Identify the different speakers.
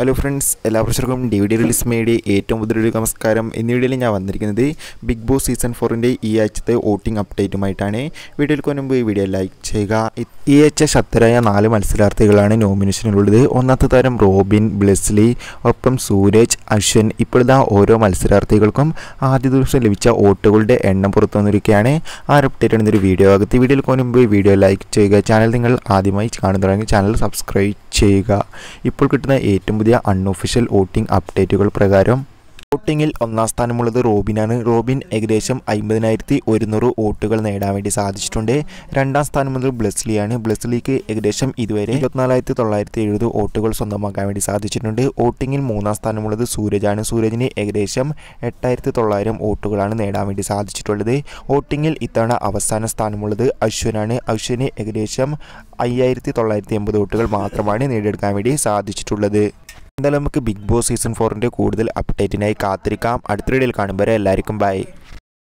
Speaker 1: Hello friends എല്ലാ പ്രശ്നർക്കും D D release മേഡി ഏറ്റവും പുതിയൊരു നമസ്കാരം. എന്നീ വീഡിയോയിൽ ഞാൻ വന്നിരിക്കുന്നത് ബിഗ് ബോസ് സീസൺ ഫോറിന്റെ ഈ ആഴ്ചത്തെ വോട്ടിംഗ് അപ്ഡേറ്റുമായിട്ടാണ് വീഡിയോയിൽ മുൻപ് ഈ വീഡിയോ ലൈക്ക് ചെയ്യുക. ഈ ആഴ്ച ശക്തരായ നാല് മത്സരാർത്ഥികളാണ് നോമിനേഷനിലുള്ളത് ഒന്നാമത്തെ താരം റോബിൻ ബ്ലെസ്ലി ഒപ്പം സൂരജ് അശ്വൻ. ഇപ്പോഴത്തെ ഓരോ മത്സരാർത്ഥികൾക്കും ആദ്യ ദിവസം ലഭിച്ച വോട്ടുകളുടെ എണ്ണം പുറത്തു വന്നിരിക്കുകയാണ്. ആ അപ്ഡേറ്റ് ആണ് ഒരു വീഡിയോ അകത്ത്. വീഡിയോയിൽ മുൻപ് വീഡിയോ ലൈക്ക് ചെയ്യുക. ചാനൽ നിങ്ങൾ ആദ്യമായി കാണുന്നതാണെങ്കിൽ ചാനൽ സബ്സ്ക്രൈബ് ചെയ്യുക. ഇപ്പോൾ കിട്ടുന്ന ഏറ്റവും പുതിയ അൺഒഫീഷ്യൽ വോട്ടിംഗ് അപ്ഡേറ്റുകൾ പ്രകാരം വോട്ടിങ്ങിൽ ഒന്നാം സ്ഥാനമുള്ളത് റോബിനാണ്. റോബിൻ ഏകദേശം അമ്പതിനായിരത്തി ഒരുന്നൂറ് വോട്ടുകൾ നേടാൻ വേണ്ടി സാധിച്ചിട്ടുണ്ട്. രണ്ടാം സ്ഥാനമുള്ളത് ബ്ലെസ്ലിയാണ്. ബ്ലെസ്ലിക്ക് ഏകദേശം ഇതുവരെ ഇരുപത്തിനാലായിരത്തി തൊള്ളായിരത്തി എഴുപത് വോട്ടുകൾ സ്വന്തമാക്കാൻ വേണ്ടി സാധിച്ചിട്ടുണ്ട്. വോട്ടിങ്ങിൽ മൂന്നാം സ്ഥാനമുള്ളത് സൂരജാണ്. സൂരജിന് ഏകദേശം എട്ടായിരത്തി തൊള്ളായിരം വോട്ടുകളാണ് നേടാൻ വേണ്ടി സാധിച്ചിട്ടുള്ളത്. വോട്ടിങ്ങിൽ ഇത്തവണ അവസാന സ്ഥാനമുള്ളത് അശ്വനാണ്. അശ്വന് ഏകദേശം അയ്യായിരത്തി തൊള്ളായിരത്തി എൺപത് വോട്ടുകൾ മാത്രമാണ് നേടിയെടുക്കാൻ വേണ്ടി സാധിച്ചിട്ടുള്ളത്. എന്തായാലും നമുക്ക് ബിഗ് ബോസ് സീസൺ ഫോറിന്റെ കൂടുതൽ അപ്ഡേറ്റിനായി കാത്തിരിക്കാം. അടുത്തിടയിൽ കാണുമ്പോൾ എല്ലാവർക്കും ബൈ